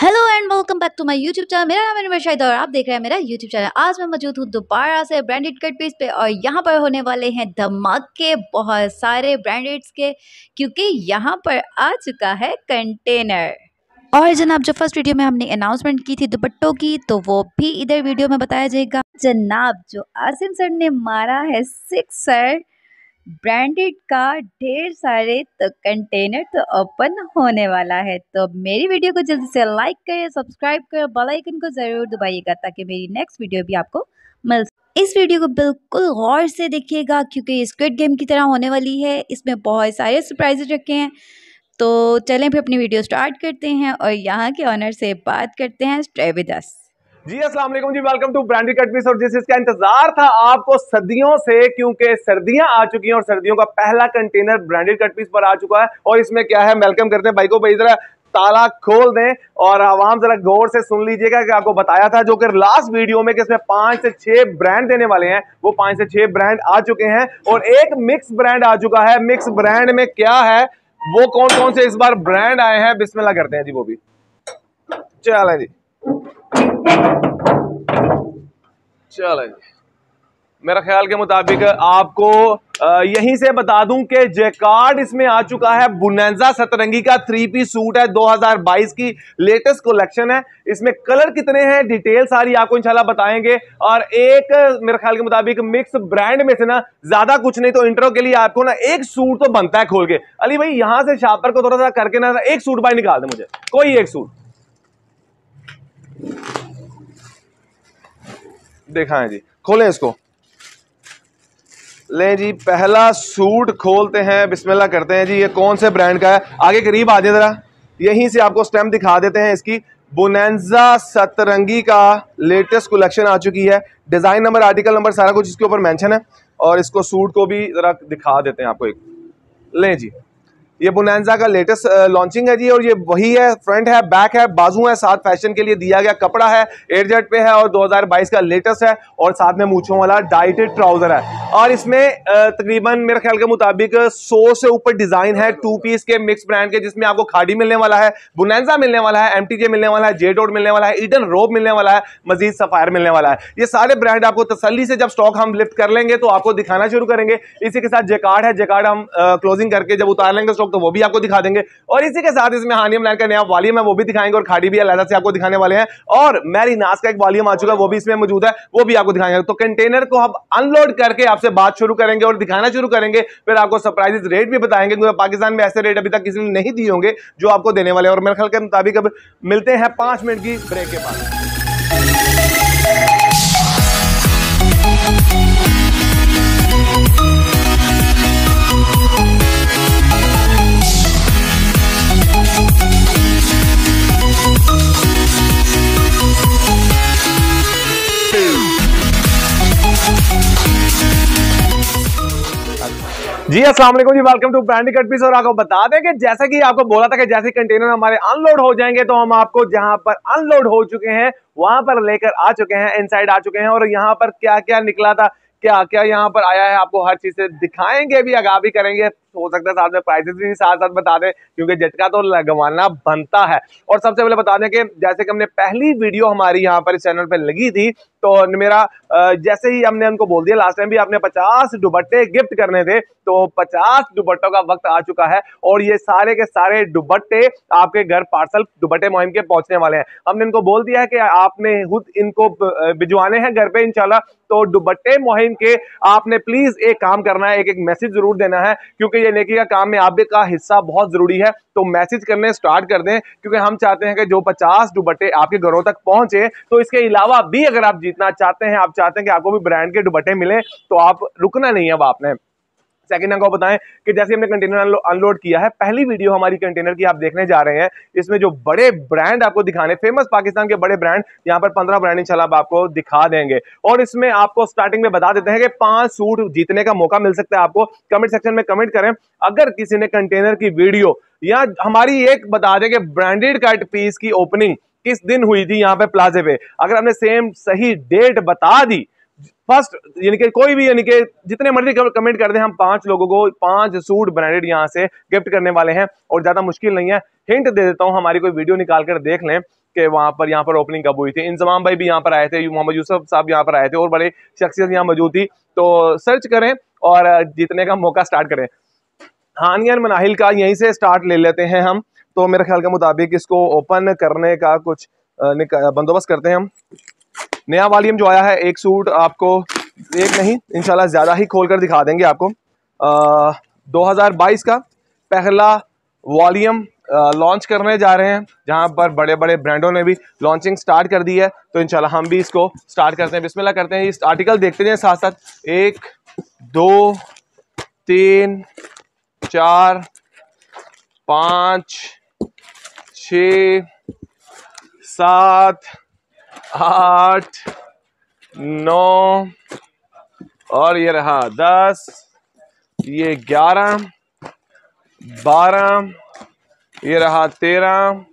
Hello and welcome back to my YouTube channel मेरा नाम है शाहिद और आप देख रहे हैं मेरा यूट्यूब चैनल आज मैं मौजूद हूँ दोबारा से ब्रांडेड कट पीस पे और यहाँ पर होने वाले हैं धमाके बहुत सारे ब्रांडेड्स के, क्योंकि यहाँ पर आ चुका है कंटेनर और जनाब जो फ़र्स्ट वीडियो में हमने अनाउंसमेंट की थी दुपट्टों की तो वो भी इधर वीडियो में बताया जाएगा। जनाब, जो आसिम सर ने मारा है सिक्स सर ब्रांडेड का ढेर सारे तो कंटेनर तो ओपन होने वाला है। तो मेरी वीडियो को जल्दी से लाइक करें सब्सक्राइब करें बेल आइकन को ज़रूर दबाइएगा ताकि मेरी नेक्स्ट वीडियो भी आपको मिल सके। इस वीडियो को बिल्कुल गौर से देखिएगा क्योंकि ये स्क्विड गेम की तरह होने वाली है। इसमें बहुत सारे सरप्राइजेज रखे हैं। तो चलें फिर अपनी वीडियो स्टार्ट करते हैं और यहाँ के ऑनर से बात करते हैं स्टे विद अस जी, अस्सलाम वालेकुम जी welcome to brandy cut piece और जिस इसका इंतज़ार था आपको सदियों से, क्योंकि सर्दियाँ आ चुकी हैं और सर्दियों का पहला कंटेनर ब्रांडेड कटपीस पर आ चुका है। और इसमें क्या है वेलकम करते हैं भाई को। भाई, जरा ताला खोल दें और आवाम जरा गौर से सुन लीजिएगा कि आपको बताया था जो कि लास्ट वीडियो में कि इसमें पाँच से छह ब्रांड देने वाले हैं। वो पाँच से छह ब्रांड आ चुके हैं और एक मिक्स ब्रांड आ चुका है। मिक्स ब्रांड में क्या है, वो कौन कौन से इस बार ब्रांड आए हैं? बिस्मिल्लाह करते हैं जी, वो भी। चलें जी। चलें। मेरा ख्याल के मुताबिक आपको यहीं से बता दूँ कि जेकार्ड इसमें आ चुका है। बुनैजा सतरंगी का थ्री पीस सूट है 2022 की लेटेस्ट कलेक्शन है। इसमें कलर कितने हैं? डिटेल सारी आपको इंशाल्लाह बताएँगे। और एक, मेरे ख्याल के मुताबिक मिक्स ब्रांड में से ना, ज़्यादा कुछ नहीं तो इंटरव्यू के लिए आपको ना एक सूट तो बनता है खोल के। अली भाई, यहाँ से शापर को थोड़ा सा करके ना, एक सूट बाय निकाल दे मुझे। कोई एक सूट देखा है जी। खोलें इसको। ले जी, पहला सूट खोलते हैं, बिस्मिल्लाह करते हैं जी, ये कौन से ब्रांड का है? आगे करीब आ जाए ज़रा। यहीं से आपको स्टैम्प दिखा देते हैं इसकी। बुनेजा सतरंगी का लेटेस्ट कलेक्शन आ चुकी है। डिज़ाइन नंबर आर्टिकल नंबर सारा कुछ इसके ऊपर मेंशन है। और इसको सूट को भी ज़रा दिखा देते हैं आपको एक। लें जी। ये बुनैजा का लेटेस्ट लॉन्चिंग है जी, और ये वही है फ्रंट है बैक है, बाजू है, साथ फ़ैशन के लिए दिया गया कपड़ा है एयरजेट पे है, और 2022 का लेटेस्ट है, और साथ में मूछों वाला डाइटेड ट्राउज़र है। और इसमें तकरीबन मेरे ख्याल के मुताबिक 100 से ऊपर डिज़ाइन है टू पीस के मिक्स ब्रांड के, जिसमें आपको खाड़ी मिलने वाला है बुनैजा मिलने वाला है एमटीजे मिलने वाला है जेडोड मिलने वाला है ईडन रोब मिलने वाला है मजीद सफायर मिलने वाला है। ये सारे ब्रांड आपको तसली से जब स्टॉक हम लिफ्ट कर लेंगे तो आपको दिखाना शुरू करेंगे। इसी के साथ जेकार्ड है जेकार्ड हम क्लोजिंग करके जब उतार लेंगे स्टॉक तो वो भी आपको दिखा देंगे। और इसी के साथ इसमें हानियम लाइन का नया वॉल्यूम है, वो भी दिखाएँगे और खाड़ी भी अलहदा से आपको दिखाने वाले हैं। और मैरी नास का एक वॉल्यूम आ चुका है, वो भी इसमें मौजूद है, वो भी आपको दिखाएँगे। तो कंटेनर को हम अनलोड करके आपसे बात शुरू करेंगे और दिखाना शुरू करेंगे, फिर आपको सरप्राइजेस रेट भी बताएँगे, क्योंकि पाकिस्तान में ऐसे रेट अभी तक किसी ने नहीं दिए होंगे जो आपको देने वाले और मेरे ख्याल के मुताबिक अब मिलते हैं पाँच मिनट की ब्रेक के बाद। जी, अस्सलाम वालेकुम जी welcome to branded cut piece और आपको बता दें कि जैसा कि आपको बोला था कि जैसे कंटेनर हमारे अनलोड हो जाएँगे तो हम आपको जहाँ पर अनलोड हो चुके हैं, वहाँ पर लेकर आ चुके हैं इनसाइड आ चुके हैं। और यहाँ पर क्या क्या निकला था क्या क्या यहाँ पर आया है, आपको हर चीज़ से दिखाएँगे भी आगा भी करेंगे। हो सकता है साथ में प्राइसेस भी साथ साथ बता दें, क्योंकि झटका तो लगवाना बनता है। और सबसे पहले बता दें कि जैसे कि हमने पहली वीडियो हमारी यहाँ पर इस चैनल पर लगी थी तो मेरा जैसे ही हमने उनको बोल दिया लास्ट टाइम भी आपने 50 दुबट्टे गिफ्ट करने थे तो 50 दुबट्टों का वक्त आ चुका है और ये सारे के सारे दुबट्टे आपके घर पार्सल दुबट्टे मुहिम के पहुँचने वाले हैं। हमने इनको बोल दिया है कि आपने खुद इनको भिजवाने हैं घर पे इंशाल्लाह तो दुबट्टे मुहिम के आपने प्लीज़ एक काम करना है एक एक मैसेज ज़रूर देना है, क्योंकि नेकी का काम में आप का हिस्सा बहुत ज़रूरी है तो मैसेज करने स्टार्ट कर दें, क्योंकि हम चाहते हैं कि जो 50 दुबट्टे आपके घरों तक पहुँचे तो इसके अलावा भी अगर आप जीतना चाहते हैं, आप चाहते हैं कि आपको भी ब्रांड के दुबट्टे मिले तो आप रुकना नहीं है अब आपने। सेकंड आपको बताएँ कि जैसे हमने कंटेनर अनलोड किया है, पहली वीडियो हमारी कंटेनर की आप देखने जा रहे हैं, इसमें जो बड़े ब्रांड आपको दिखाने फ़ेमस पाकिस्तान के बड़े ब्रांड यहाँ पर पंद्रह ब्रांड इंशाल्लाह आपको दिखा देंगे। और इसमें आपको स्टार्टिंग में बता देते हैं कि पाँच सूट जीतने का मौका मिल सकता है आपको। कमेंट सेक्शन में कमेंट करें, अगर किसी ने कंटेनर की वीडियो या हमारी एक बता दें कि ब्रांडेड कट पीस की ओपनिंग किस दिन हुई थी यहाँ पे प्लाजे पे। अगर हमने सेम सही डेट बता दी फ़र्स्ट, यानी कि कोई भी, यानी कि जितने मर्ज़ी कमेंट कर दें, हम पाँच लोगों को पाँच सूट ब्रांडेड यहाँ से गिफ्ट करने वाले हैं और ज़्यादा मुश्किल नहीं है। हिंट दे देता हूँ, हमारी कोई वीडियो निकाल कर देख लें कि वहाँ पर, यहाँ पर ओपनिंग कब हुई थी। इंजमाम भाई भी यहाँ पर आए थे, मोहम्मद यूसुफ साहब यहाँ पर आए थे और बड़े शख्सियत यहाँ मौजूद थी। तो सर्च करें और जीतने का मौका स्टार्ट करें। हानियन मनाहिल का यहीं से स्टार्ट ले लेते हैं हम। तो मेरे ख्याल के मुताबिक इसको ओपन करने का कुछ बंदोबस्त करते हैं हम। नया वॉल्यूम जो आया है एक सूट आपको एक नहीं इनशाला ज़्यादा ही खोल कर दिखा देंगे आपको। आ, 2022 का पहला वॉल्यूम लॉन्च करने जा रहे हैं जहाँ पर बड़े बड़े ब्रांडों ने भी लॉन्चिंग स्टार्ट कर दी है। तो इंशाल्लाह हम भी इसको स्टार्ट करते हैं। बिस्मिल्लाह करते हैं। इस आर्टिकल देखते हैं साथ साथ। एक दो तीन चार पाँच छ सात आठ, नौ, और ये रहा दस, ये ग्यारह, बारह, ये रहा तेरह,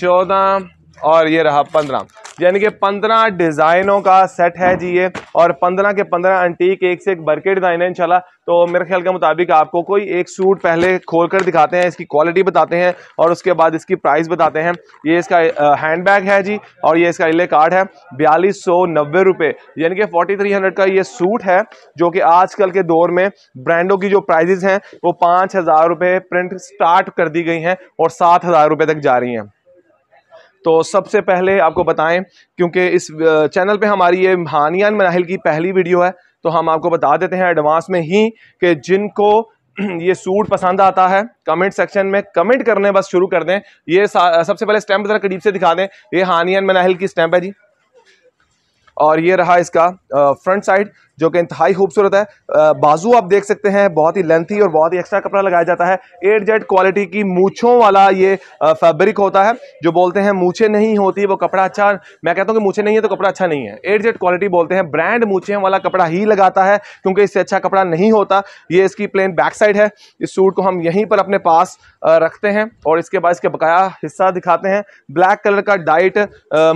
चौदह, और ये रहा पंद्रह। यानी कि पंद्रह डिज़ाइनों का सेट है जी ये, और पंद्रह के पंद्रह अंटीक एक से एक बरके डिज़ाइन है, इंशाल्लाह। तो मेरे ख्याल के मुताबिक आपको कोई एक सूट पहले खोल कर दिखाते हैं, इसकी क्वालिटी बताते हैं, और उसके बाद इसकी प्राइस बताते हैं। ये इसका हैंड बैग है जी, और ये इसका इले कार्ड है, बयालीस सौ नब्बे रुपये यानी कि फोर्टी थ्री हंड्रेड का ये सूट है, जो कि आजकल के दौर में ब्रांडों की जो प्राइजेस हैं, वो पाँच हज़ार रुपये प्रिंट स्टार्ट कर दी गई हैं, और सात हज़ार रुपये तक जा रही हैं। तो सबसे पहले आपको बताएँ, क्योंकि इस चैनल पे हमारी ये हानियान मनाहिल की पहली वीडियो है तो हम आपको बता देते हैं एडवांस में ही कि जिनको ये सूट पसंद आता है, कमेंट सेक्शन में कमेंट करने बस शुरू कर दें। ये सबसे पहले स्टैंप ज़रा करीब से दिखा दें, ये हानियान मनाहिल की स्टैंप है जी। और ये रहा इसका फ्रंट साइड जो कि इंतहाई खूबसूरत है। बाजू आप देख सकते हैं, बहुत ही लेंथी और बहुत ही एक्स्ट्रा कपड़ा लगाया जाता है। एट जेड क्वालिटी की मूछों वाला ये फैब्रिक होता है, जो बोलते हैं मूछे नहीं होती, वो कपड़ा अच्छा मैं कहता हूँ कि मूछे नहीं है तो कपड़ा अच्छा नहीं है। एट जेड क्वालिटी बोलते हैं ब्रांड मूछे वाला कपड़ा ही लगाता है, क्योंकि इससे अच्छा कपड़ा नहीं होता। ये इसकी प्लेन बैक साइड है। इस सूट को हम यहीं पर अपने पास रखते हैं और इसके बाद इसके बकाया हिस्सा दिखाते हैं। ब्लैक कलर का डाइट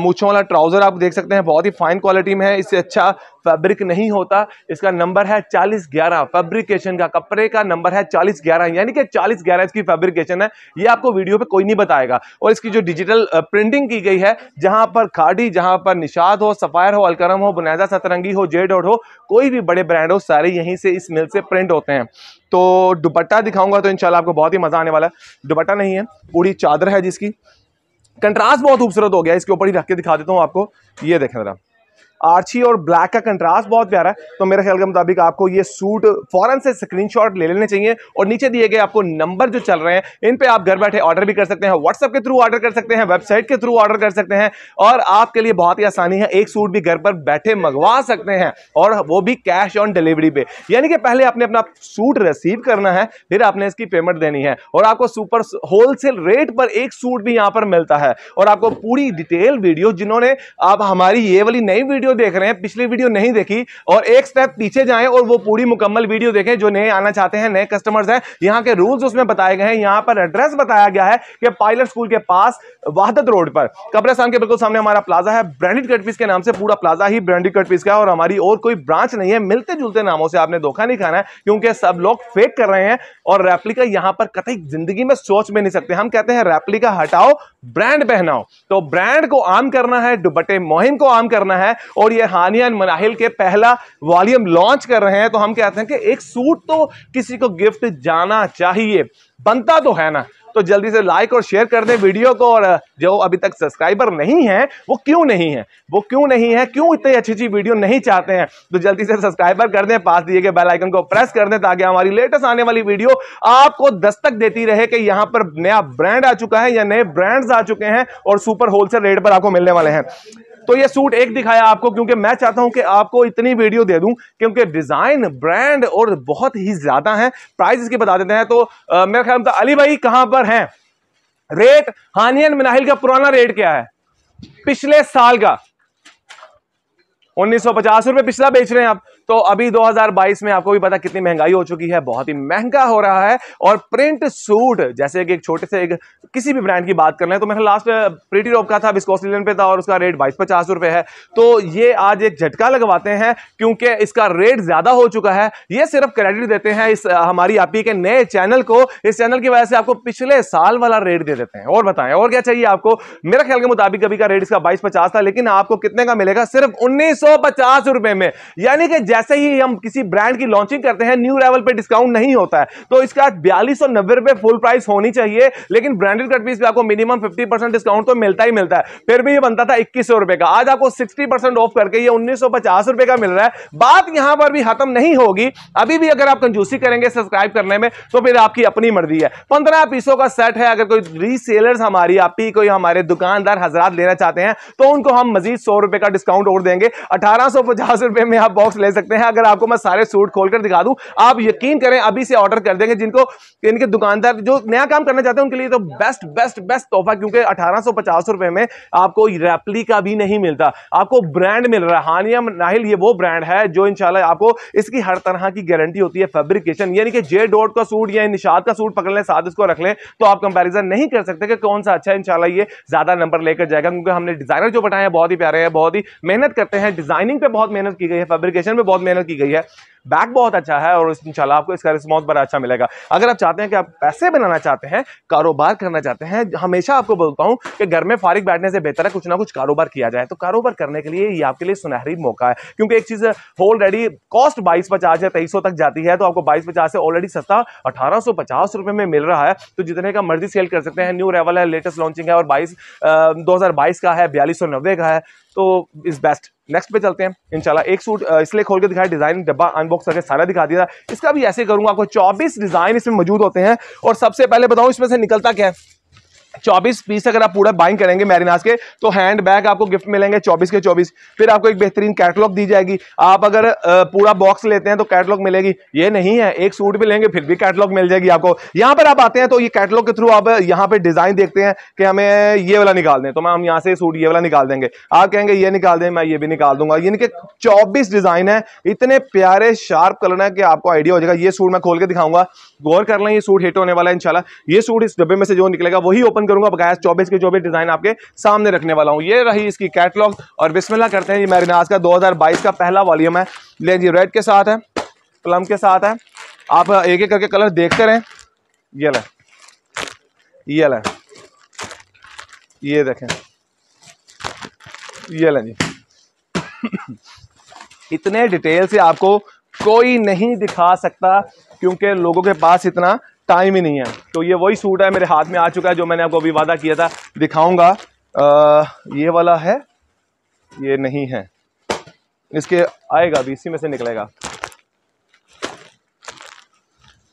मूछों वाला ट्राउज़र आप देख सकते हैं, बहुत ही फाइन क्वालिटी में है। इससे अच्छा फैब्रिक नहीं होता। इसका नंबर है चालीस ग्यारह। फैब्रिकेशन का, कपड़े का नंबर है चालीस ग्यारह। यानी कि चालीस ग्यारह इसकी फैब्रिकेशन है। ये आपको वीडियो पे कोई नहीं बताएगा। और इसकी जो डिजिटल प्रिंटिंग की गई है, जहाँ पर खाड़ी, जहाँ पर निषाद हो, सफायर हो, अलकरम हो बुनियाजा सतरंगी हो, जेड हो, कोई भी बड़े ब्रांड हो, सारे यहीं से इस मिल से प्रिंट होते हैं। तो दुपट्टा दिखाऊँगा तो इंशाल्लाह आपको बहुत ही मज़ा आने वाला है। दुपट्टा नहीं है, पूरी चादर है जिसकी। कंट्रास्ट बहुत खूबसूरत हो गया, इसके ऊपर ही रख के दिखा देता हूँ आपको। ये देखें जरा। आर्ची और ब्लैक का कंट्रास्ट बहुत प्यारा है। तो मेरे ख्याल के मुताबिक आपको ये सूट फॉरन से स्क्रीनशॉट ले लेने चाहिए और नीचे दिए गए आपको नंबर जो चल रहे हैं, इन पे आप घर बैठे ऑर्डर भी कर सकते हैं व्हाट्सएप के थ्रू ऑर्डर कर सकते हैं वेबसाइट के थ्रू ऑर्डर कर सकते हैं और आपके लिए बहुत ही आसानी है, एक सूट भी घर पर बैठे मंगवा सकते हैं और वो भी कैश ऑन डिलीवरी पे। यानी कि पहले आपने अपना सूट रिसीव करना है, फिर आपने इसकी पेमेंट देनी है और आपको सुपर होलसेल रेट पर एक सूट भी यहाँ पर मिलता है। और आपको पूरी डिटेल वीडियो जिन्होंने, आप हमारी ये वाली नई वीडियो वीडियो देख रहे हैं, पिछली वीडियो नहीं देखी, और एक स्टेप पीछे जाएँ और वो पूरी मुकम्मल वीडियो देखें जो नए आना चाहते हैं, नए कस्टमर्स हैं। यहाँ के रूल्स उसमें बताए गए हैं, यहाँ पर एड्रेस बताया गया है कि पायलट स्कूल के पास वाहदत रोड पर, कब्रस्तान के बिल्कुल सामने हमारा प्लाजा है ब्रांडेड कटपीस के नाम से पूरा प्लाजा ही ब्रांडेड कटपीस का है और हमारी और कोई ब्रांच नहीं है मिलते जुलते नामों से आपने धोखा नहीं खाना है, क्योंकि सब लोग फेक कर रहे हैं और रेप्लिका यहाँ पर कतई ज़िंदगी में सोच में नहीं सकते। हम कहते हैं रेप्लिका हटाओ ब्रांड पहनाओ। तो ब्रांड को आम करना है दुबट्टे मोहिम को आम करना है और ये हानियान मनाहिल के पहला वॉल्यूम लॉन्च कर रहे हैं तो हम कहते हैं कि एक सूट तो किसी को गिफ्ट जाना चाहिए। बनता तो है ना। तो जल्दी से लाइक और शेयर कर दें वीडियो को, और जो अभी तक सब्सक्राइबर नहीं है, वो क्यों नहीं है? वो क्यों नहीं है? क्यों इतनी अच्छी अच्छी वीडियो नहीं चाहते हैं? तो जल्दी से सब्सक्राइबर कर दें, पास दिए गए बेल आइकन को प्रेस कर दें, ताकि हमारी लेटेस्ट आने वाली वीडियो आपको दस्तक देती रहे कि यहाँ पर नया ब्रांड आ चुका है, या नए ब्रांड्स आ चुके हैं, और सुपर होलसेल रेट पर आपको मिलने वाले हैं। तो ये सूट एक दिखाया आपको, क्योंकि मैं चाहता हूँ कि आपको इतनी वीडियो दे दूँ, क्योंकि डिज़ाइन, ब्रांड और बहुत ही ज़्यादा है। प्राइस इसके बता देते हैं। तो मेरा ख्याल अली भाई कहाँ पर हैं? रेट हानियन मिनाहिल का पुराना रेट क्या है? पिछले साल का। उन्नीस सौ पचास रुपए पिछला बेच रहे हैं आप। तो अभी 2022 में आपको भी पता कितनी महँगाई हो चुकी है, बहुत ही महँगा हो रहा है और प्रिंट सूट, जैसे कि एक छोटे से एक किसी भी ब्रांड की बात कर रहे हैं तो मेरा लास्ट प्रिटी रॉप का था विस्कोसलिन पे था और उसका रेट बाईस पचास रुपए है। तो ये आज एक झटका लगवाते हैं, क्योंकि इसका रेट ज़्यादा हो चुका है। ये सिर्फ़ क्रेडिट देते हैं इस, हमारी आपी के नए चैनल को। इस चैनल की वजह से आपको पिछले साल वाला रेट दे देते हैं। और बताएँ, और क्या चाहिए आपको? मेरा ख्याल के मुताबिक अभी का रेट इसका बाईस था, लेकिन आपको कितने का मिलेगा? सिर्फ़ उन्नीस सौ में। यानी कि ही हम किसी ब्रांड की लॉन्चिंग करते हैं न्यू लेवल पे डिस्काउंट नहीं होता है। तो इसका बयालीस सौ नब्बे रुपए फुल प्राइस होनी चाहिए, लेकिन ब्रांडेड कट पीस पे आपको मिनिमम फिफ्टी परसेंट डिस्काउंट तो मिलता ही मिलता है। फिर भी ये बनता था इक्कीस सौ रुपए का। आज आपको सिक्सटी परसेंट ऑफ़ करके ये उन्नीस सौ पचास रुपए का मिल रहा है। बात यहाँ पर भी खत्म नहीं होगी। अभी भी अगर आप कंजूसी करेंगे सब्सक्राइब करने में तो फिर आपकी अपनी मर्ज़ी है। पंद्रह पीसों का सेट है। अगर कोई रीसेलर्स हमारी, आप ही कोई हमारे दुकानदार हजरात लेना चाहते हैं तो उनको हम मजीद सौ रुपए का डिस्काउंट और देंगे। अठारह सौ पचास रुपए में आप बॉक्स ले सकते हैं। अगर आपको मैं सारे सूट खोलकर दिखा दूँ, आप यकीन करें, अभी से ऑर्डर कर देंगे जिनको, इनके दुकानदार जो नया काम करना चाहते हैं, उनके लिए तो बेस्ट बेस्ट बेस्ट तोहफा, क्योंकि अठारह सौ पचास रुपए में आपको रेप्लिका भी नहीं मिलता। आपको ब्रांड मिल रहा है। हानिया नाहिल, ये वो ब्रांड है जो इंशाल्लाह आपको इसकी हर तरह की गारंटी होती है फैब्रिकेशन यानी कि जे डॉट का सूट या निशाद का सूट पकड़ लें, साथ इसको रख लें तो आप कंपैरिजन नहीं कर सकते कि कौन सा अच्छा है। इंशाल्लाह ये ज़्यादा नंबर लेकर जाएगा, क्योंकि हमने डिज़ाइनर जो बताए हैं, बहुत ही प्यारे हैं, बहुत ही मेहनत करते हैं। डिज़ाइनिंग पे बहुत मेहनत की गई है फैब्रिकेशन पे बहुत मेहनत की गई है। बैक बहुत अच्छा है और इंशाल्लाह आपको इसका रिस्पॉन्स बड़ा अच्छा मिलेगा। अगर आप चाहते हैं कि आप पैसे बनाना चाहते हैं, कारोबार करना चाहते हैं, हमेशा आपको बोलता हूँ कि घर में फारिग बैठने से बेहतर है कुछ ना कुछ कारोबार किया जाए। तो कारोबार करने के लिए ये आपके लिए सुनहरी मौका है। क्योंकि एक चीज़ ऑलरेडी कॉस्ट बाईस पचास या तेईस तक जाती है तो आपको बाईस पचास से ऑलरेडी सस्ता अठारह सौ पचास में मिल रहा है। तो जितने का मर्ज़ी सेल कर सकते हैं। न्यू रेवल है लेटेस्ट लॉन्चिंग है और बाईस दो का है, बयालीस का है। तो इज़ बेस्ट नेक्स्ट पे चलते हैं। इंशाल्लाह एक सूट इसलिए खोल के दिखाया डिज़ाइन डब्बा अनबॉक्स करके सारा दिखा दिया इसका भी ऐसे करूँगा, आपको 24 डिज़ाइन इसमें मौजूद होते हैं। और सबसे पहले बताऊँ, इसमें से निकलता क्या है? चौबीस पीस अगर आप पूरा बाइंग करेंगे मैरिनास के तो हैंड बैग आपको गिफ्ट मिलेंगे चौबीस के चौबीस। फिर आपको एक बेहतरीन कैटलॉग दी जाएगी। आप अगर पूरा बॉक्स लेते हैं तो कैटलॉग मिलेगी। ये नहीं है, एक सूट भी लेंगे, फिर भी कैटलॉग मिल जाएगी आपको। यहाँ पर आप आते हैं तो ये कैटलॉग के थ्रू आप यहाँ पे डिज़ाइन देखते हैं कि हमें ये वाला निकाल दें। तो मैं, हम यहाँ से सूट ये वाला निकाल देंगे। आप कहेंगे, ये निकाल दें, मैं ये भी निकाल दूँगा। यानी कि चौबीस डिज़ाइन है। इतने प्यारे शार्प कलर है कि आपको आइडिया हो जाएगा। ये सूट मैं खोल के दिखाऊँगा। गौर कर लें, ये सूट हिट होने वाला है, इंशाल्लाह। ये सूट इस डब्बे में से जो निकलेगा, वही ओपन करूँगा। बकाया चौबीस के चौबीस डिज़ाइन आपके सामने रखने वाला हूँ। ये रही इसकी कैटलॉग और बिस्मिल्लाह करते हैं ये मैरिनाज का 2022 का पहला वॉल्यूम है। ले जी रेड के साथ है प्लम के साथ है। आप एक एक करके कलर देखते रहें। ये लें ये लें, ये देखें। ये लें जी। इतने डिटेल से आपको कोई नहीं दिखा सकता, क्योंकि लोगों के पास इतना टाइम ही नहीं है। तो ये वही सूट है, मेरे हाथ में आ चुका है, जो मैंने आपको अभी वादा किया था। दिखाऊँगा। ये वाला है, ये नहीं है। इसके आएगा भी, इसी में से निकलेगा।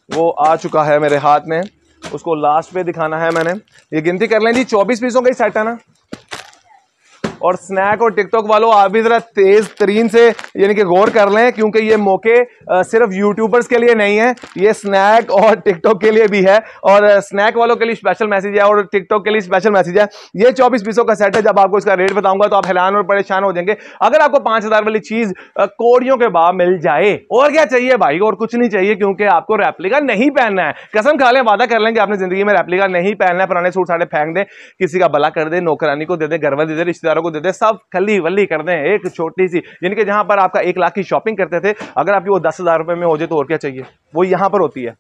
वो आ चुका है मेरे हाथ में। उसको लास्ट पे दिखाना है मैंने। ये गिनती कर लें जी, चौबीस पीसों का ही सेट है ना। और स्नैक और टिकटॉक वालों, आप भी ज़रा तेज़ तरीन से यानी कि गौर कर लें, क्योंकि ये मौके सिर्फ़ यूट्यूबर्स के लिए नहीं है, ये स्नैक और टिकटॉक के लिए भी है। और स्नैक वालों के लिए स्पेशल मैसेज है और टिकटॉक के लिए स्पेशल मैसेज है। ये चौबीस पीसों का सेट है, जब आपको इसका रेट बताऊँगा तो आप हैरान और परेशान हो जाएँगे। अगर आपको पाँच हज़ार वाली चीज़ कोड़ियों के बाद मिल जाए, और क्या चाहिए भाई? और कुछ नहीं चाहिए, क्योंकि आपको रेप्लिका नहीं पहनना है। कसम खा लें, वादा कर लेंगे आपने ज़िंदगी में रेप्लिका नहीं पहनना है, पुराने सूट साढ़े फेंक दें, किसी का भला कर दे, नौकरानी को दे दे, घर दे दे, रिश्तेदारों को को दे दे, सब खली वली कर दें, एक छोटी सी। जिनके जहाँ पर आपका एक लाख की शॉपिंग करते थे, अगर आपकी वो दस हज़ार रुपए में हो जाए तो और क्या चाहिए? वो यहाँ पर होती है।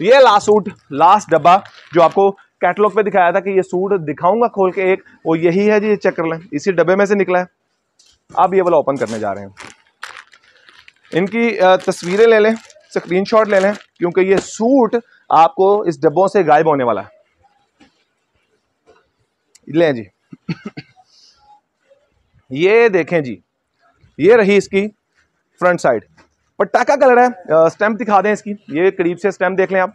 तो ये लास्ट सूट लास्ट डब्बा जो आपको कैटलॉग पे दिखाया था कि ये सूट दिखाऊँगा खोल के एक, वो यही है जी, ये चेक कर लें। इसी डब्बे में से निकला है। अब ये वाला ओपन करने जा रहे हैं। इनकी तस्वीरें ले लें स्क्रीनशॉट ले लें, क्योंकि ये सूट आपको इस डब्बों से गायब होने वाला है। लें जी। ये देखें जी, ये रही इसकी फ्रंट साइड पटाका कलर है? स्टैम्प दिखा दें इसकी। ये करीब से स्टैम्प देख लें आप।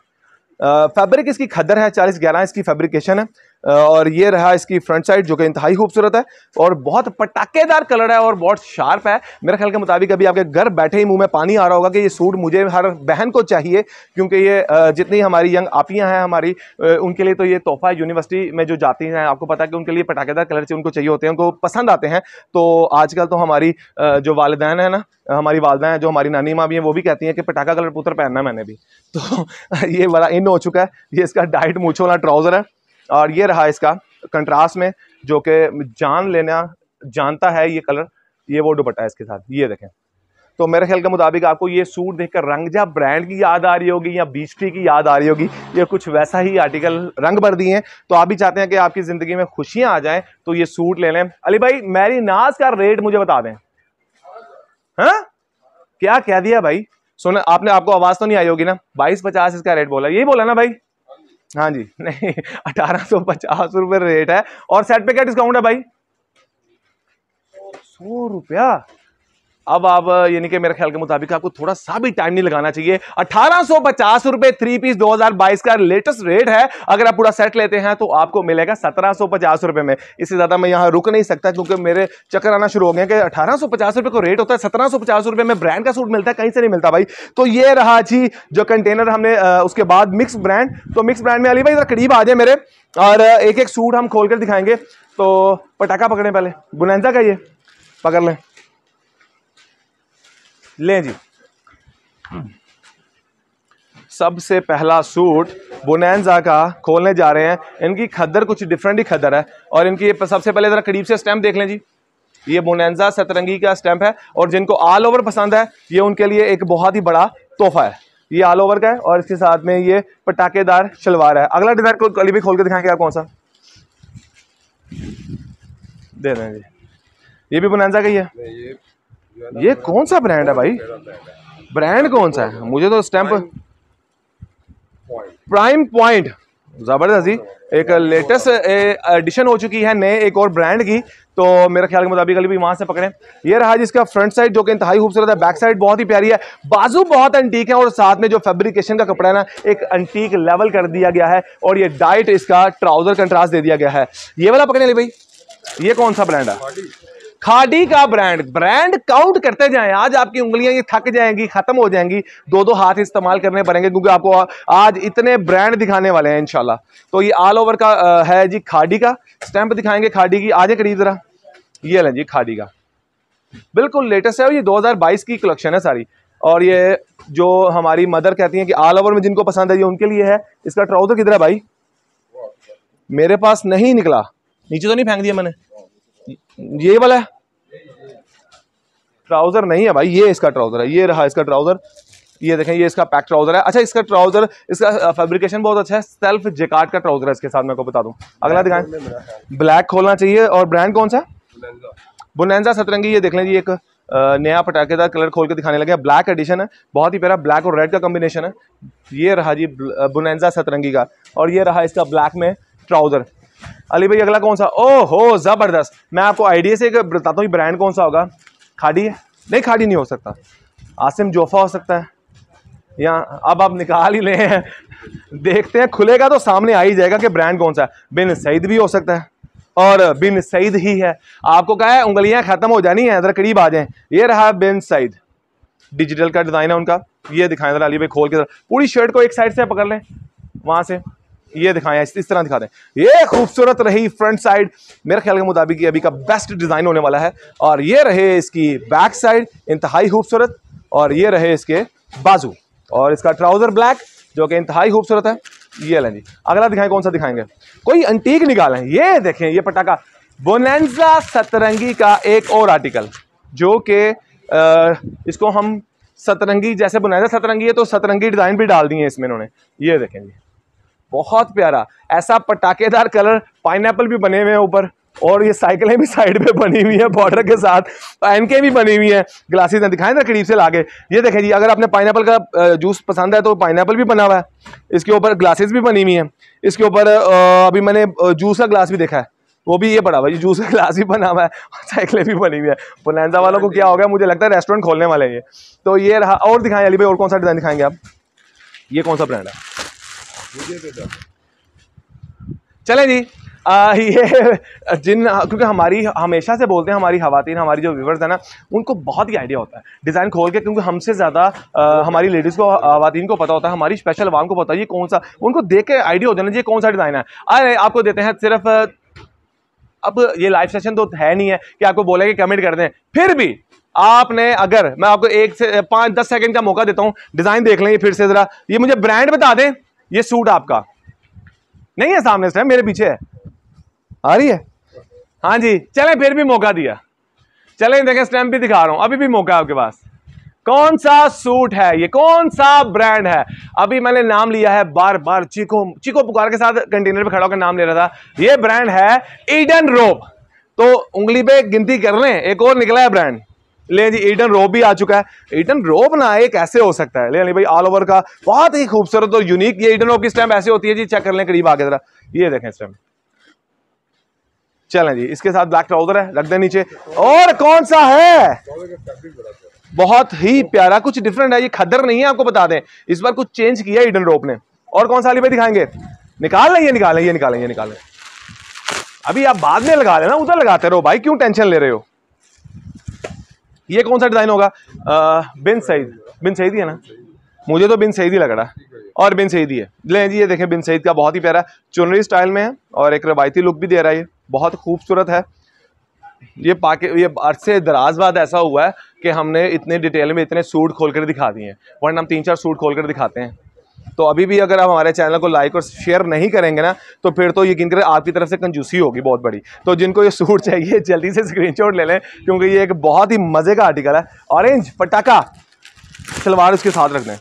फैब्रिक इसकी खदर है, चालीस ग्यारह इसकी फैब्रिकेशन है। और ये रहा इसकी फ्रंट साइड जो कि इंतहाई खूबसूरत है और बहुत पटाखेदार कलर है और बहुत शार्प है। मेरे ख्याल के मुताबिक अभी आपके घर बैठे ही मुँह में पानी आ रहा होगा कि ये सूट मुझे, हर बहन को चाहिए, क्योंकि ये जितनी हमारी यंग आपियाँ हैं, हमारी उनके लिए तो ये तोहफा है यूनिवर्सिटी में जो जाती हैं, आपको पता है कि उनके लिए पटाखेदार कलर से उनको चाहिए होते हैं, उनको पसंद आते हैं। तो आजकल तो हमारी जो वालदेन है ना, हमारी वालदा हैं, जो हमारी नानी माँ भी हैं, वो भी कहती हैं कि पटाखा कलर पुत्र पहनना मैंने भी। तो ये बड़ा इन हो चुका है, ये इसका डाइट मूछो वाला ट्राउज़र है। और ये रहा इसका कंट्रास्ट में, जो कि जान लेना, जानता है ये कलर ये वो दुपट्टा है इसके साथ, ये देखें। तो मेरे ख्याल के मुताबिक आपको ये सूट देखकर रंगजा ब्रांड की याद आ रही होगी या बीच ट्री की याद आ रही होगी, ये कुछ वैसा ही आर्टिकल रंग भर दिए हैं। तो आप भी चाहते हैं कि आपकी ज़िंदगी में खुशियाँ आ जाएँ तो ये सूट ले लें। अली भाई, मैरी नाज का रेट मुझे बता दें। हाँ? क्या कह दिया भाई? सुना, आपने, आपको आवाज़ तो नहीं आई होगी ना? बाईस पचास इसका रेट बोला। यही बोला ना भाई? हाँ जी। नहीं अठारह सौ पचास रुपये रेट है। और सेट पे क्या डिस्काउंट है भाई? सौ रुपया? अब आप, यानी कि मेरे ख्याल के मुताबिक आपको थोड़ा सा भी टाइम नहीं लगाना चाहिए। अठारह सौ पचास रुपए थ्री पीस 2022 का लेटेस्ट रेट है। अगर आप पूरा सेट लेते हैं तो आपको मिलेगा सत्रह सौ पचास रुपए में। इससे ज़्यादा मैं यहाँ रुक नहीं सकता क्योंकि मेरे चक्कर आना शुरू हो गए कि अठारह सौ पचास रुपए को रेट होता है, सत्रह सौ पचास रुपए में ब्रांड का सूट मिलता है, कहीं से नहीं मिलता भाई। तो ये रहा जी जो कंटेनर हमने उसके बाद मिक्स ब्रांड तो मिक्स ब्रांड में अली भाई करीब आ जाए मेरे। और एक एक सूट हम खोल कर दिखाएँगे। तो पटाखा पकड़े पहले। बुनैंजा का ये, पकड़ लें। लें जी। सबसे पहला सूट बोनैंजा का खोलने जा रहे हैं। इनकी खद्दर कुछ डिफरेंट ही खद्दर है। और इनकी ये सबसे पहले ज़रा करीब से स्टैंप देख लें जी। ये बोनैंजा सतरंगी का स्टैंप है और जिनको ऑल ओवर पसंद है, ये उनके लिए एक बहुत ही बड़ा तोहफा है। ये ऑल ओवर का है और इसके साथ में ये पटाखेदार शलवार है। अगला डिज़ाइन कली भी खोल के दिखाएँगे आप कौन सा? दे दें जी। ये भी बोनैंजा का ही है? ये कौन सा ब्रांड है भाई? ब्रांड कौन सा है? मुझे तो स्टैंप प्राइम पॉइंट ज़बरदस्त जी। एक लेटेस्ट एडिशन हो चुकी है नए एक और ब्रांड की। तो मेरे ख्याल के मुताबिक अभी वहाँ से पकड़े। ये रहा जिसका फ्रंट साइड जो कि इंतहाई खूबसूरत है बैक साइड बहुत ही प्यारी है। बाजू बहुत अंटीक है और साथ में जो फैब्रिकेशन का कपड़ा है ना एक अंटीक लेवल कर दिया गया है और ये डाइट इसका ट्राउज़र कंट्रास्ट दे दिया गया है। ये वाला पकड़े भाई। ये कौन सा ब्रांड है? खाड़ी का ब्रांड ब्रांड काउंट करते जाएँ। आज आपकी उंगलियाँ ये थक जाएँगी, खत्म हो जाएँगी। दो दो हाथ इस्तेमाल करने पड़ेंगे, क्योंकि आपको आज इतने ब्रांड दिखाने वाले हैं इनशाला तो ये ऑल ओवर का है जी खाड़ी का। स्टैंप दिखाएँगे खाड़ी की। आज करीब जरा। ये लें जी खाड़ी का। बिल्कुल लेटेस्ट है ये 2022 की कलेक्शन है सारी। और ये जो हमारी मदर कहती हैं कि ऑल ओवर में जिनको पसंद है, ये उनके लिए है। इसका ट्राउज़र किधर है भाई? मेरे पास नहीं निकला। नीचे तो नहीं फेंक दिया मैंने। ये वाला है। ट्राउज़र नहीं है भाई ये इसका ट्राउज़र है ये रहा इसका ट्राउज़र ये देखें ये इसका पैक ट्राउज़र है। अच्छा इसका ट्राउज़र इसका फैब्रिकेशन बहुत अच्छा है सेल्फ जेकार्ड का ट्राउज़र है इसके साथ मैं को बता दूँ। अगला दिखाएँ। ब्लैक खोलना चाहिए और ब्रांड कौन सा? बुनैंजा सतरंगी ये देख लें जी एक नया पटाखेदार कलर खोल के दिखाने लगे ब्लैक एडिशन है बहुत ही प्यारा ब्लैक और रेड का कॉम्बिनेशन है। ये रहा जी बुनैंजा सतरंगी का और ये रहा इसका ब्लैक में ट्राउज़र। अली भाई अगला कौन सा? ओ हो ज़बरदस्त। मैं आपको आइडिया से बताता हूँ ब्रांड कौन सा होगा? खाड़ी है? नहीं, खाड़ी नहीं हो सकता। आसिम जोफा हो सकता है। या अब आप निकाल ही लें देखते हैं, खुलेगा तो सामने आ ही जाएगा कि ब्रांड कौन सा है। बिन सईद भी हो सकता है। और बिन सईद ही है। आपको कहा है, उंगलियाँ खत्म हो जानी है, इधर करीब आ जाए। ये रहा बिन सईद। डिजिटल का डिज़ाइन है उनका। ये दिखाएँ जरा अली भाई खोल के पूरी शर्ट को एक साइड से पकड़ लें। वहाँ से। ये दिखाएँ, इस तरह दिखा दें ये खूबसूरत रही फ्रंट साइड मेरे ख्याल के मुताबिक ये अभी का बेस्ट डिज़ाइन होने वाला है। और ये रहे इसकी बैक साइड इंतहाई खूबसूरत, और ये रहे इसके बाजू। और इसका ट्राउज़र ब्लैक जो कि इंतहाई खूबसूरत है, ये लें जी। अगला दिखाएँ, कौन सा दिखाएँगे? कोई अंटीक निकालें ये देखें, ये पटाखा। बोनेंजा सतरंगी का एक और आर्टिकल जो कि इसको हम सतरंगी, जैसे बुनाया सतरंगी है तो सतरंगी डिज़ाइन भी डाल दिए इसमें इन्होंने। ये देखें जी। बहुत प्यारा। ऐसा पटाखेदार कलर पाइन भी बने हुए हैं ऊपर, और ये साइकिलें भी साइड पे बनी हुई है बॉर्डर के साथ। एनके भी बनी हुई हैं। ग्लासेस दिखाएँ ना करीब से लाके। ये देखें जी, अगर आपने पाइन का जूस पसंद है तो पाइन भी बना हुआ है। इसके ऊपर ग्लासेस भी बनी हुई हैं। इसके ऊपर अभी मैंने जूस का ग्लास भी देखा है। वो भी ये बड़ा हुआ जूस का ग्लास भी बना हुआ है साइकिलें भी बनी हुई है। बोनैंजा वालों को क्या हो गया? मुझे लगता है रेस्टोरेंट खोलने वाले हैं ये। तो ये रहा, और दिखाएँ अली भाई, और कौन सा डिज़ाइन दिखाएँगे आप? ये कौन सा ब्रांड है? चले जी आ, ये जिन क्योंकि हमारी हमेशा से बोलते हैं हमारी खातन हमारी जो व्यूवर्स है ना उनको बहुत ही आइडिया होता है। डिज़ाइन खोल के क्योंकि हमसे ज़्यादा हमारी लेडीज़ को खातन को पता होता है हमारी स्पेशल आवाम को पता है ये कौन सा उनको देख के आइडिया हो जाना ये कौन सा डिज़ाइन है। अरे आपको देते हैं सिर्फ़ अब ये लाइव सेशन तो है नहीं है कि आपको बोले कि कमेंट कर दें। फिर भी आपने अगर मैं आपको एक से पाँच दस सेकंड का मौका देता हूँ डिज़ाइन देख लें फिर से ज़रा। ये मुझे ब्रांड बता दें। ये सूट आपका। नहीं है सामने से, मेरे पीछे है। आ रही है? हाँ जी, चले, फिर भी मौका दिया। चले, देखें स्टैम्प भी दिखा रहा हूँ। अभी भी मौका है आपके पास। कौन सा सूट है ये? कौन सा ब्रांड है? अभी मैंने नाम लिया है बार बार चीको चिको पुकार के साथ कंटेनर पे खड़ा होकर नाम ले रहा था। ये ब्रांड है ईडन रोप तो उंगली पे गिनती कर हैं एक और निकला है ब्रांड ले जी ईडन रोप भी आ चुका है। ईडन रोप ना एक ऐसे हो सकता है। ले भाई ऑल ओवर का बहुत ही खूबसूरत और यूनिक ये ईडन रोप की स्टैम्प ऐसे होती है जी? चेक कर लें करीब आगे जरा। ये देखें स्टैम्प चलें जी, इसके साथ ब्लैक ट्राउज़र है, रख दे नीचे। और कौन सा है? बहुत ही प्यारा, कुछ डिफरेंट है। ये खदर नहीं है, आपको बता दें। इस बार कुछ चेंज किया ईडन रोप ने। और कौन सा अली भाई दिखाएँगे? निकाल लें, ये निकालें ये निकालें ये निकालें। अभी आप बाद में लगा लेना, उधर लगाते रहो भाई, क्यों टेंशन ले रहे हो? ये कौन सा डिज़ाइन होगा? बिन सईद। बिन सईद ही है ना? मुझे तो बिन सईद ही लग रहा है। और बिन सईद है ले जी, ये देखें, बिन सईद का बहुत ही प्यारा चुनरी स्टाइल में है और एक रवायती लुक भी दे रहा है ये। बहुत खूबसूरत है। ये पाके, ये अरसे दराज बाद ऐसा हुआ है कि हमने इतने डिटेल में इतने सूट खोल कर दिखा दिए हैं। वरना हम तीन चार सूट खोल कर दिखाते हैं। तो अभी भी अगर आप हमारे चैनल को लाइक और शेयर नहीं करेंगे ना तो फिर तो यकीन करें आपकी तरफ़ से कंजूसी होगी बहुत बड़ी। तो जिनको ये सूट चाहिए, जल्दी से स्क्रीनशॉट ले लें, क्योंकि ये एक बहुत ही मज़े का आर्टिकल है। ऑरेंज पटाखा, सलवार उसके साथ रख दें।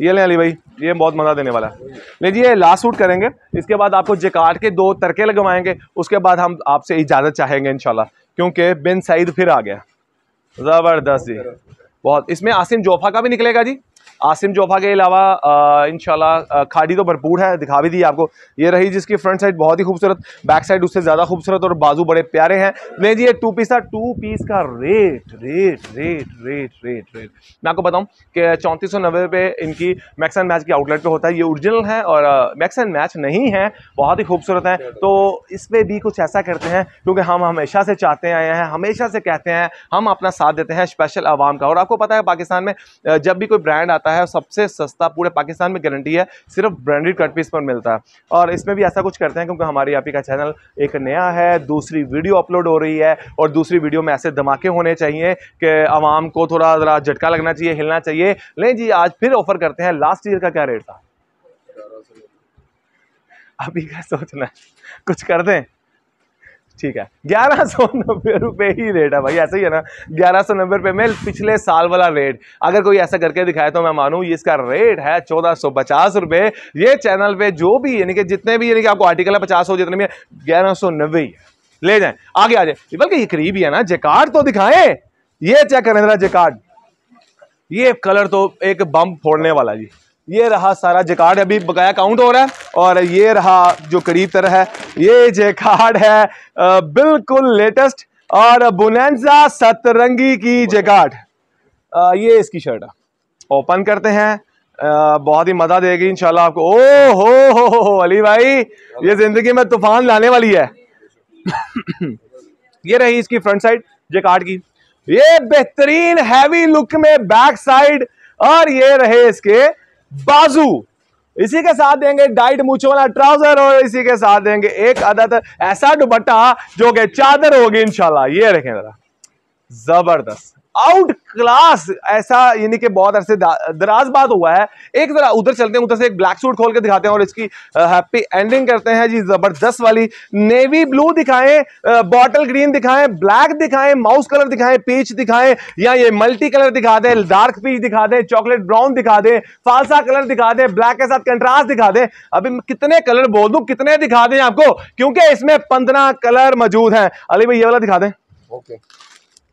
ये लें अली भाई, ये बहुत मज़ा देने वाला है। लीजिए लास्ट सूट करेंगे। इसके बाद आपको जेकाट के दो तरके लगवाएँगे। उसके बाद हम आपसे इजाज़त चाहेंगे इनशाला क्योंकि बिन सईद फिर आ गया। ज़बरदस्त जी। बहुत, इसमें आसिम जोफा का भी निकलेगा जी? आसिम जोफा के अलावा इनशाला खाड़ी तो भरपूर है, दिखा भी दी आपको। ये रही जिसकी फ्रंट साइड बहुत ही खूबसूरत बैक साइड उससे ज़्यादा खूबसूरत और बाजू बड़े प्यारे हैं। नहीं जी, ये टू पीस था टू पीस का rate rate rate rate rate rate मैं आपको बताऊँ कि चौंतीस सौ नब्बे पे इनकी मैक्स एंड मैच की आउटलेट पे होता है। ये ओरिजिनल है और मैक्स एंड मैच नहीं है, बहुत ही खूबसूरत है। तो इसमें भी कुछ ऐसा करते हैं, क्योंकि हम हमेशा से चाहते आए हैं, हमेशा से कहते हैं, हम अपना साथ देते हैं स्पेशल आवाम का। और आपको पता है, पाकिस्तान में जब भी कोई ब्रांड आता है सबसे सस्ता पूरे पाकिस्तान में गारंटी है, सिर्फ़ ब्रांडेड कट पीस पर मिलता है। और इसमें भी ऐसा कुछ करते हैं, क्योंकि हमारी आप का चैनल एक नया है, दूसरी वीडियो अपलोड हो रही है, और दूसरी वीडियो में ऐसे धमाके होने चाहिए कि आवाम को थोड़ा ज़रा झटका लगना चाहिए, हिलना चाहिए। लें जी, आज फिर ऑफ़र करते हैं लास्ट ईयर का क्या रेट था? अभी क्या सोचना है, कुछ कर दें। ठीक है। ग्यारह सौ नब्बे रुपये ही रेट है भाई, ऐसा ही है ना। ग्यारह सौ नब्बे रुपये में पिछले साल वाला रेट अगर कोई ऐसा करके दिखाए तो मैं मानूँ, ये इसका रेट है चौदह सौ पचास रुपये ये चैनल पे जो भी, यानी कि जितने भी, यानी कि आपको आर्टिकल है पचास हो जितने भी ग्यारह सौ नब्बे ही है। ले जाए। आगे आ जाए। बल्कि ये करीब ही है ना जेकार्ड तो दिखाए। ये चेक करें जरा जेकार्ड ये कलर तो एक बम फोड़ने वाला जी। ये रहा सारा जेकार्ड अभी बकाया काउंट हो रहा है और ये रहा जो करीब तरह है ये जेकार्ड है बिल्कुल लेटेस्ट और बुनेंजा सतरंगी की जेकार्ड। ये इसकी शर्ट है। ओपन करते हैं। आ, बहुत ही मज़ा देगी इंशाल्लाह आपको। ओ हो हो हो, हो अली भाई ये ज़िंदगी में तूफ़ान लाने वाली है। ये रही इसकी फ्रंट साइड जेकार्ड की। ये बेहतरीन हैवी लुक में बैक साइड और ये रहे इसके बाजू। इसी के साथ देंगे डाइट मूछो वाला ट्राउज़र और इसी के साथ देंगे एक अदद ऐसा दुपट्टा जो कि चादर होगी, इंशाल्लाह। ये रखें जरा। ज़बरदस्त। आउट क्लास ऐसा, यानी कि बहुत अरसे दराज बात हुआ है। एक जरा उधर चलते हैं, उधर से एक ब्लैक सूट खोल के दिखाते हैं और इसकी हैप्पी एंडिंग करते हैं। जी, ज़बरदस्त वाली नेवी ब्लू दिखाएँ बॉटल ग्रीन दिखाएँ ब्लैक दिखाएँ माउस कलर दिखाएँ पीच दिखाएँ, या ये मल्टी कलर दिखा दें डार्क पीच दिखा दें चॉकलेट ब्राउन दिखा दें फालसा कलर दिखा दें ब्लैक के साथ कंट्रास्ट दिखा दें। अभी कितने कलर बोल दू, कितने दिखा दें आपको, क्योंकि इसमें पंद्रह कलर मौजूद हैं। अली भाई ये वाला दिखा दें। ओके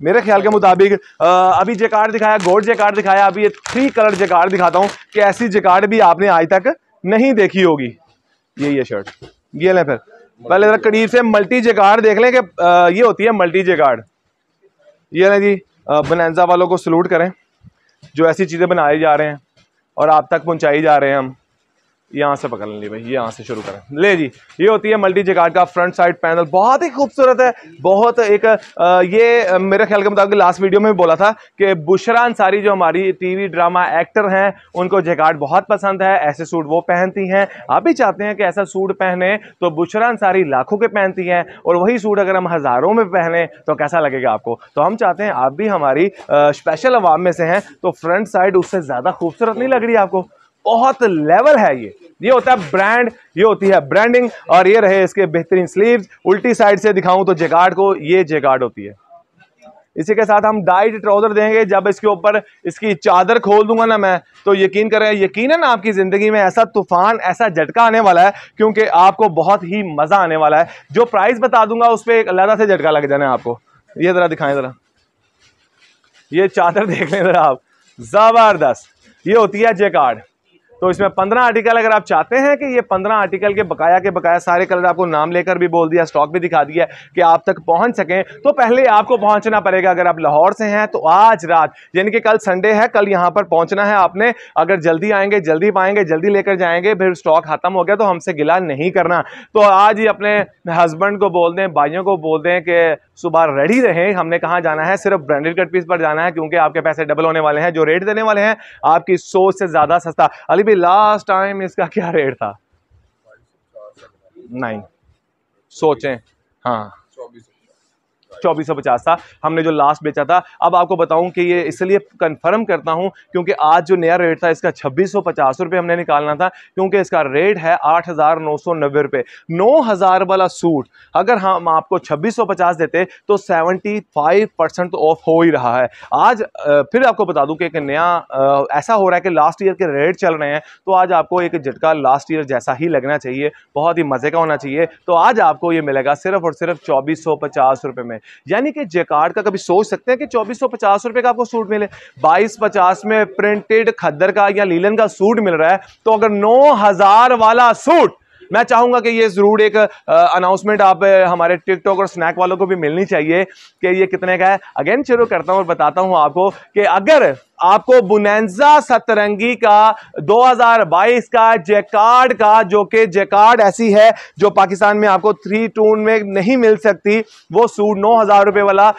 मेरे ख्याल के मुताबिक अभी जेकार्ड दिखाया गोल्ड जेकार्ड दिखाया, अभी ये थ्री कलर जेकार्ड दिखाता हूँ कि ऐसी जेकार्ड भी आपने आज तक नहीं देखी होगी। ये ये शर्ट ये लें फिर। पहले जरा करीब से मल्टी जेकार्ड देख लें कि ये होती है मल्टी जेकार्ड ये ना जी बनाजा वालों को सलूट करें, जो ऐसी चीज़ें बनाए जा रहे हैं और आप तक पहुँचाई जा रहे हैं हम। यहाँ से पकड़ ली भाई यहाँ से शुरू करें। ले जी ये होती है मल्टी जगार्ड का फ्रंट साइड पैनल बहुत ही खूबसूरत है बहुत एक आ, ये मेरे ख्याल के मुताबिक लास्ट वीडियो में बोला था कि बुशरा अंसारी जो हमारी टीवी ड्रामा एक्टर हैं उनको जगार्ड बहुत पसंद है ऐसे सूट वो पहनती हैं। आप भी चाहते हैं कि ऐसा सूट पहने तो बुशरा अंसारी लाखों के पहनती हैं और वही सूट अगर हम हज़ारों में पहने तो कैसा लगेगा आपको? तो हम चाहते हैं आप भी हमारी स्पेशल अवाम में से हैं तो फ्रंट साइड उससे ज़्यादा खूबसूरत नहीं लग रही आपको? बहुत लेवल है ये। ये होता है ब्रांड ये होती है ब्रांडिंग और ये रहे इसके बेहतरीन स्लीव्स उल्टी साइड से दिखाऊँ तो जेगार्ड को ये जेगार्ड होती है। इसी के साथ हम डाइट ट्राउज़र देंगे। जब इसके ऊपर इसकी चादर खोल दूँगा ना मैं तो यकीन करें यकीन है ना आपकी ज़िंदगी में ऐसा तूफ़ान, ऐसा झटका आने वाला है, क्योंकि आपको बहुत ही मज़ा आने वाला है। जो प्राइस बता दूँगा, उस पर एक अलहदा से झटका लग जाना है आपको। ये ज़रा दिखाएँ ज़रा। ये चादर देख लें ज़रा आप। ज़बरदस्त। ये होती है जे कार्ड तो इसमें पंद्रह आर्टिकल अगर आप चाहते हैं कि ये पंद्रह आर्टिकल के बकाया के बकाया सारे कलर आपको नाम लेकर भी बोल दिया स्टॉक भी दिखा दिया कि आप तक पहुँच सकें तो पहले आपको पहुँचना पड़ेगा अगर आप लाहौर से हैं तो आज रात, यानी कि कल संडे है, कल यहाँ पर पहुँचना है आपने, अगर जल्दी आएँगे, जल्दी पाएँगे, जल्दी लेकर जाएँगे, फिर स्टॉक खत्म हो गया तो हमसे गिला नहीं करना। तो आज ही अपने हस्बैंड को बोल दें, भाइयों को बोल दें कि सुबह रेडी रहें, हमने कहाँ जाना है, सिर्फ़ ब्रांडेड कट पीस पर जाना है, क्योंकि आपके पैसे डबल होने वाले हैं, जो रेट देने वाले हैं, आपकी सोच से ज़्यादा सस्ता। अली भाई लास्ट टाइम इसका क्या रेट था? नहीं। सोचें। हाँ। चौबीस सौ पचास था, हमने जो लास्ट बेचा था। अब आपको बताऊँ कि ये इसलिए कंफर्म करता हूँ क्योंकि आज जो नया रेट था, इसका छब्बीस सौ पचास रुपये हमने निकालना था, क्योंकि इसका रेट है आठ हज़ार नौ सौ नब्बे रुपये। नौ हज़ार वाला सूट अगर हम आपको छब्बीस सौ पचास देते तो सेवेंटी फाइव परसेंट ऑफ़ हो ही रहा है। आज फिर आपको बता दूँ कि एक नया ऐसा हो रहा है कि लास्ट ईयर के रेट चल रहे हैं तो आज आपको एक झटका लास्ट ईयर जैसा ही लगना चाहिए, बहुत ही मज़े का होना चाहिए। तो आज आपको ये मिलेगा सिर्फ़ और सिर्फ़ चौबीस सौ पचास रुपये में। यानी कि जेकार्ड का कभी सोच सकते हैं कि चौबीस सौ पचास रुपए का आपको सूट मिले? बाईस पचास में प्रिंटेड खद्दर का या लीलन का सूट मिल रहा है तो अगर नौ हज़ार वाला सूट, मैं चाहूँगा कि ये ज़रूर एक अनाउंसमेंट आप हमारे टिकटॉक और स्नैक वालों को भी मिलनी चाहिए कि ये कितने का है। अगेन शुरू करता हूँ और बताता हूँ आपको कि अगर आपको बुनेंजा सतरंगी का 2022 का जेकार्ड का, जो कि जेकार्ड ऐसी है, जो पाकिस्तान में आपको थ्री टून में नहीं मिल सकती, वो सूट नौ हज़ार रुपए वाला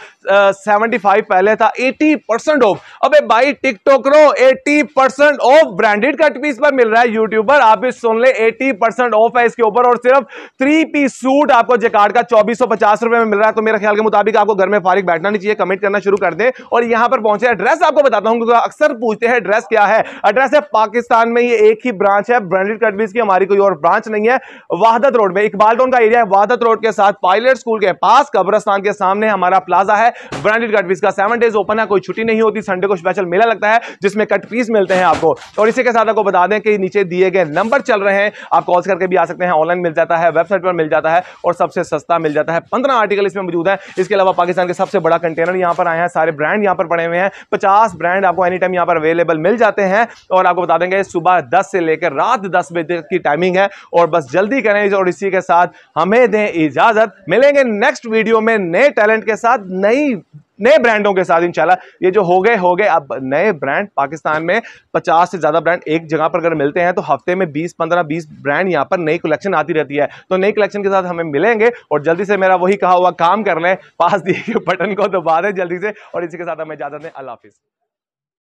सेवेंटी फाइव पहले था एटी परसेंट ऑफ़ अबे भाई टिकटॉकरो eighty percent off branded cut piece पर मिल रहा है यूट्यूबर आप भी सुन ले एटी परसेंट ऑफ़ है इसके ऊपर, और सिर्फ़ थ्री पीस सूट आपको जेकार्ड का चौबीस रुपए में मिल रहा है। तो मेरे ख्याल के मुताबिक आपको घर में फारिक बैठना नहीं चाहिए कमेंट करना शुरू कर दें। और यहाँ पर पहुँचे एड्रेस आपको बताता हूँ अक्सर पूछते हैं एड्रेस क्या है? एड्रेस है, पाकिस्तान में ये एक ही ब्रांच है ब्रांडेड कटबीज की हमारी कोई और ब्रांच नहीं है, वाहदत रोड में इकबाल टाउन का एरिया है, वाहदत रोड के साथ पायलट स्कूल के पास, कब्रस्तान के सामने हमारा प्लाजा है ब्रांडेड कटपीस का सेवन डेज़ ओपन है, कोई छुट्टी नहीं होती संडे को स्पेशल मेला लगता है, जिसमें कट पीस मिलते हैं आपको। और इसी के साथ आपको बता दें कि नीचे दिए गए नंबर चल रहे हैं, आप कॉल करके भी आ सकते हैं ऑनलाइन मिल जाता है वेबसाइट पर मिल जाता है, और सबसे सस्ता मिल जाता है। पंद्रह आर्टिकल इसमें मौजूद है, इसके अलावा पाकिस्तान के सबसे बड़ा कंटेनर यहाँ पर आए हैं, सारे ब्रांड यहाँ पर पड़े हुए हैं, पचास ब्रांड आपको एनी टाइम यहाँ पर अवेलेबल मिल जाते हैं और आपको बता देंगे सुबह दस से लेकर रात दस बजे की टाइमिंग है और बस जल्दी करें और इसी के साथ हमें दें इजाज़त। मिलेंगे नेक्स्ट वीडियो में नए टैलेंट के साथ, नई, नए ब्रांडों के साथ इंशाल्लाह। ये जो हो गए हो गए, अब नए ब्रांड पाकिस्तान में 50 से ज़्यादा ब्रांड एक जगह पर अगर मिलते हैं तो हफ़्ते में 20 15 20 ब्रांड यहाँ पर नई कलेक्शन आती रहती है। तो नई कलेक्शन के साथ हमें मिलेंगे और जल्दी से मेरा वही कहा हुआ, काम कर लें, पास दिए बटन को दबा दें जल्दी से और इसी के साथ हमें इजाज़त दें। अल्लाह हाफिज़।